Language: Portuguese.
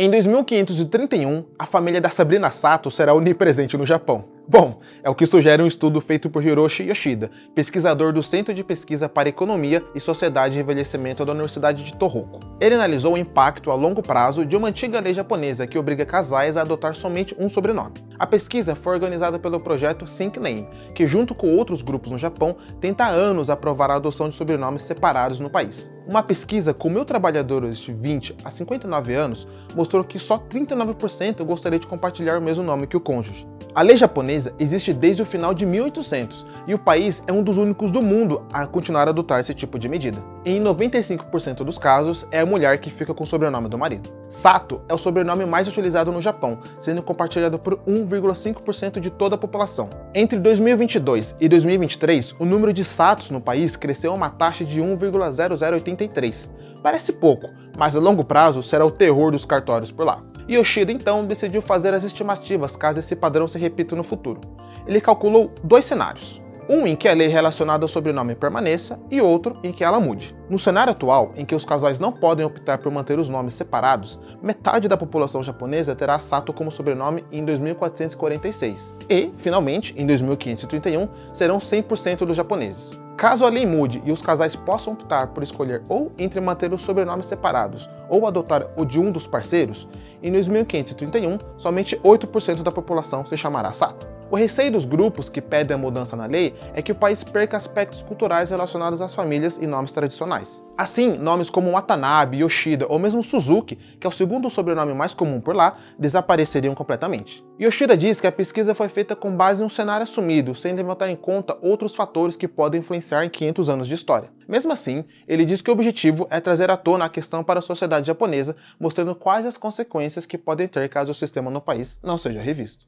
Em 2531, a família da Sabrina Sato será onipresente no Japão. Bom, é o que sugere um estudo feito por Hiroshi Yoshida, pesquisador do Centro de Pesquisa para Economia e Sociedade de Envelhecimento da Universidade de Tohoku. Ele analisou o impacto a longo prazo de uma antiga lei japonesa que obriga casais a adotar somente um sobrenome. A pesquisa foi organizada pelo projeto Think Name, que junto com outros grupos no Japão tenta há anos aprovar a adoção de sobrenomes separados no país. Uma pesquisa com mil trabalhadores de 20 a 59 anos mostrou que só 39% gostaria de compartilhar o mesmo nome que o cônjuge. A lei japonesa existe desde o final de 1800 e o país é um dos únicos do mundo a continuar a adotar esse tipo de medida. Em 95% dos casos, é a mulher que fica com o sobrenome do marido. Sato é o sobrenome mais utilizado no Japão, sendo compartilhado por 1,5% de toda a população. Entre 2022 e 2023, o número de Satos no país cresceu a uma taxa de 1,0083. Parece pouco, mas a longo prazo será o terror dos cartórios por lá. Yoshida então decidiu fazer as estimativas caso esse padrão se repita no futuro. Ele calculou dois cenários. Um em que a lei relacionada ao sobrenome permaneça e outro em que ela mude. No cenário atual, em que os casais não podem optar por manter os nomes separados, metade da população japonesa terá Sato como sobrenome em 2446. E, finalmente, em 2531, serão 100% dos japoneses. Caso a lei mude e os casais possam optar por escolher ou entre manter os sobrenomes separados ou adotar o de um dos parceiros, em 2531 somente 8% da população se chamará Sato. O receio dos grupos que pedem a mudança na lei é que o país perca aspectos culturais relacionados às famílias e nomes tradicionais. Assim, nomes como Watanabe, Yoshida ou mesmo Suzuki, que é o segundo sobrenome mais comum por lá, desapareceriam completamente. Yoshida diz que a pesquisa foi feita com base em um cenário assumido, sem levantar em conta outros fatores que podem influenciar em 500 anos de história. Mesmo assim, ele diz que o objetivo é trazer à tona a questão para a sociedade japonesa, mostrando quais as consequências que podem ter caso o sistema no país não seja revisto.